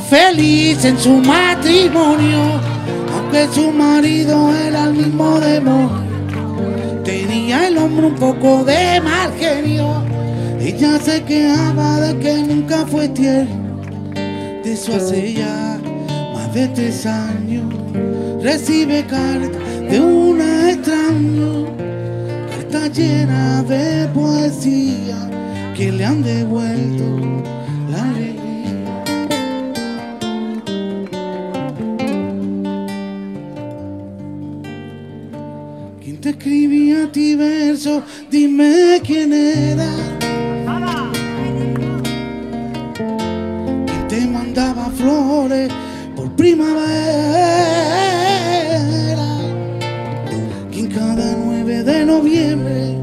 Feliz en su matrimonio, aunque su marido era el mismo demonio. Tenía el hombre un poco de mal genio. Ella se quejaba de que nunca fue tierno. De eso hace ya más de tres años. Recibe carta de un extraño. Carta llena de poesía que le han devuelto la alegría. Dime quién era. ¿Quién te mandaba flores por primavera? ¿Quién cada 9 de noviembre?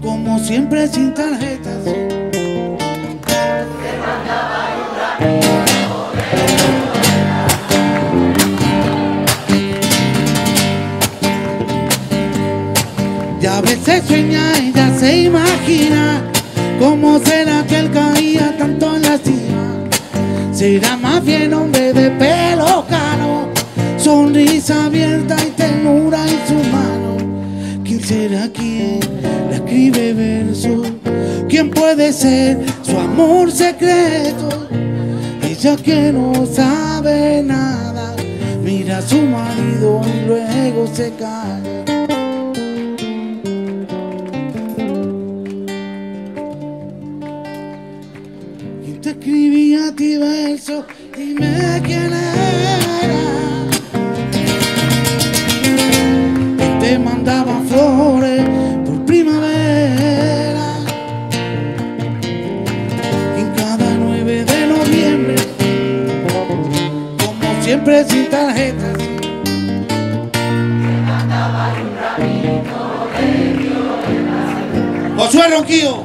Como siempre sin tarjetas. Veces sueña, ella se imagina cómo será que él caía tanto en la cima. Será más bien hombre de pelo caro, sonrisa abierta y ternura en su mano. ¿Quién será quien le escribe versos? ¿Quién puede ser su amor secreto? Ella que no sabe nada, mira a su marido y luego se calla. Dime quién era. ¿Quién te mandaba flores por primavera? ¿Quién cada 9 de noviembre? Como siempre sin tarjetas. Josué Ronquillo.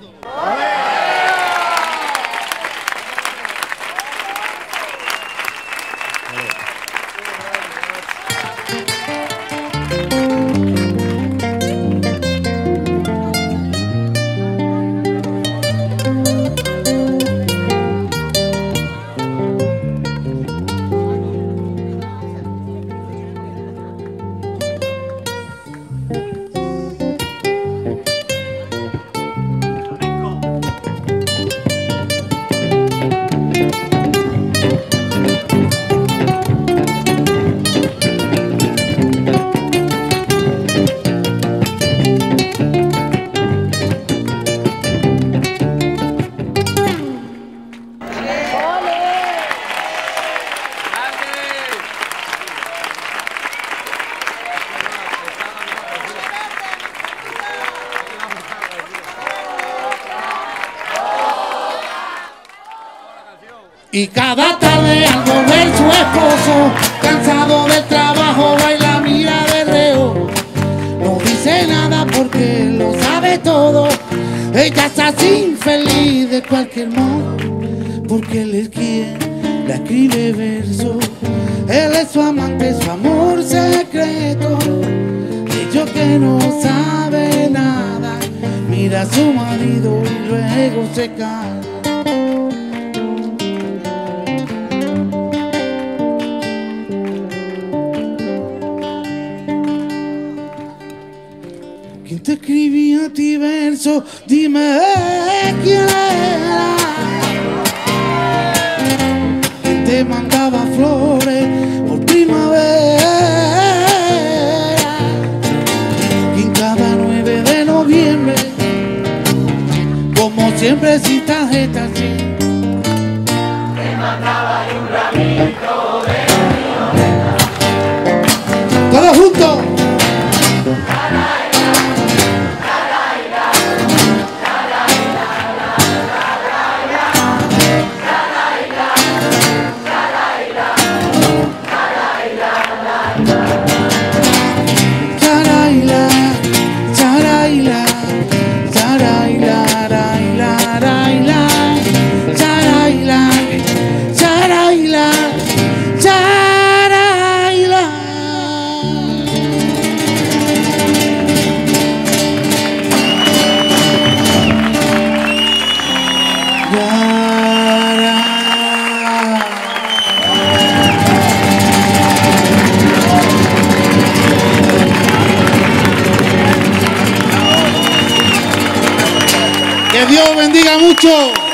Y cada tarde al volver su esposo, cansado del trabajo, baila, mira de reo. No dice nada porque lo sabe todo. Ella está así infeliz de cualquier modo, porque él es quien la escribe verso. Él es su amante, su amor secreto. Ellos que no sabe nada, mira a su marido y luego se cae. ¿Quién te escribía a ti verso? Dime quién era. ¿Quién te mandaba flores por primavera? ¿Quién cada 9 de noviembre? Como siempre sin tarjeta, sí. Todos mucho.